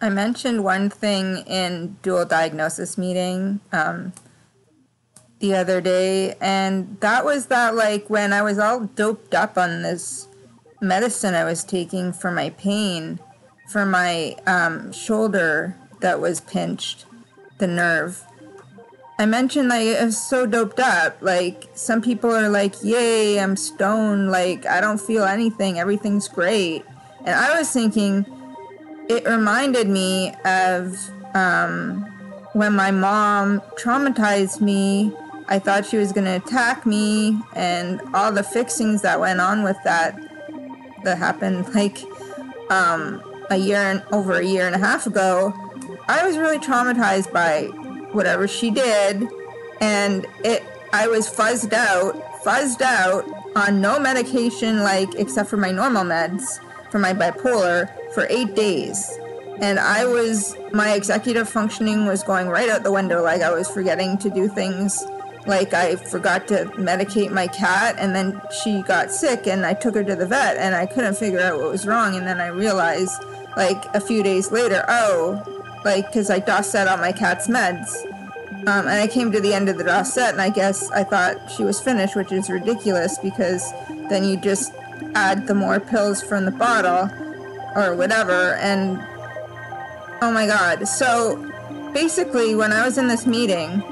I mentioned one thing in dual diagnosis meeting um, the other day, and that was that like when I was all doped up on this medicine I was taking for my pain, for my um, shoulder that was pinched, the nerve. I mentioned like I was so doped up. Like some people are like, "Yay, I'm stoned. Like I don't feel anything. Everything's great." And I was thinking, it reminded me of um, when my mom traumatized me. I thought she was going to attack me, and all the fixings that went on with that that happened like um, a year and over a year and a half ago. I was really traumatized by whatever she did, and it. I was fuzzed out, fuzzed out on no medication, like except for my normal meds for my bipolar for eight days. And I was, my executive functioning was going right out the window. Like I was forgetting to do things. Like I forgot to medicate my cat, and then she got sick, and I took her to the vet, and I couldn't figure out what was wrong. And then I realized, like a few days later, oh, like because I Dosette on my cat's meds. Um, and I came to the end of the Dosette, and I guess I thought she was finished, which is ridiculous because then you just add the more pills from the bottle or whatever and oh my god. So basically when i was in this meeting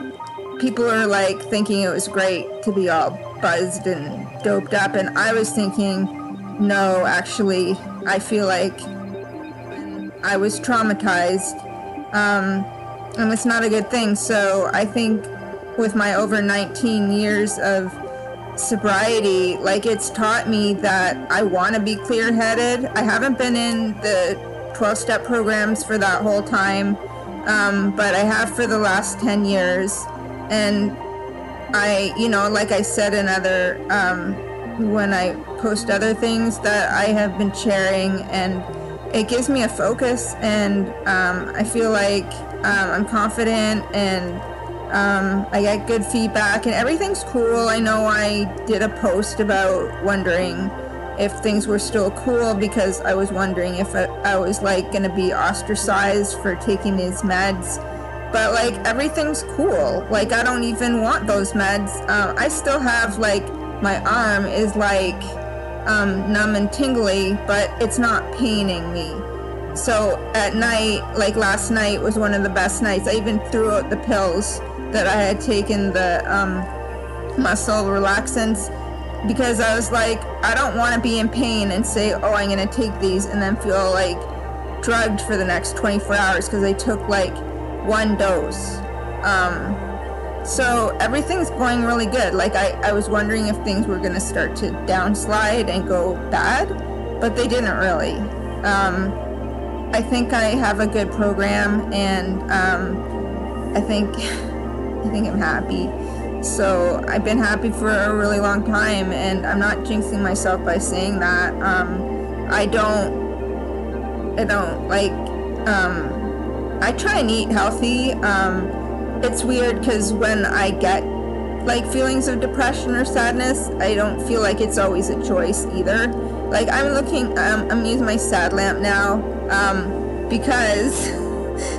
people were like thinking it was great to be all buzzed and doped up and i was thinking no actually i feel like i was traumatized um, and it's not a good thing. So i think with my over 19 years of sobriety, like it's taught me that I want to be clear headed. I haven't been in the 12 step programs for that whole time, um, but I have for the last 10 years. And I, you know, like I said in other, um, when I post other things that I have been sharing, and it gives me a focus, and um, I feel like um, I'm confident and um, I get good feedback and everything's cool. I know I did a post about wondering if things were still cool because I was wondering if I, I was like gonna be ostracized for taking these meds. But like everything's cool. Like I don't even want those meds. Um, I still have like my arm is like um, numb and tingly, but it's not paining me. So at night, like last night was one of the best nights. I even threw out the pills that I had taken the um, muscle relaxants because I was like, I don't want to be in pain and say, oh, I'm going to take these and then feel like drugged for the next 24 hours because I took like one dose. Um, so everything's going really good. Like I, I was wondering if things were going to start to downslide and go bad, but they didn't really. Um, I think I have a good program and um, I think I think I'm happy. So I've been happy for a really long time, and I'm not jinxing myself by saying that. Um, I don't, I don't like. Um, I try and eat healthy. Um, it's weird because when I get like feelings of depression or sadness, I don't feel like it's always a choice either. Like I'm looking, um, I'm using my sad lamp now um, because.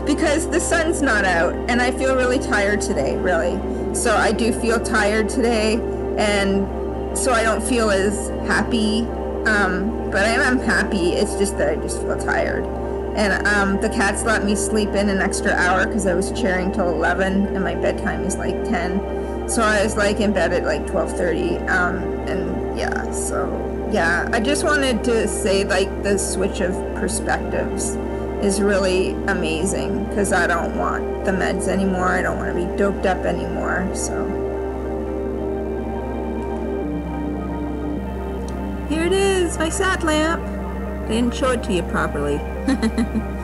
because the sun's not out and I feel really tired today, really. So I do feel tired today and so I don't feel as happy. Um, but I am happy. It's just that I just feel tired. And um, the cats let me sleep in an extra hour because I was chairing till 11 and my bedtime is like 10. So I was like in bed at like 12:30. Um, and yeah, so yeah, I just wanted to say like the switch of perspectives is really amazing because I don't want the meds anymore. I don't want to be doped up anymore. So here it is, my sad lamp. I didn't show it to you properly.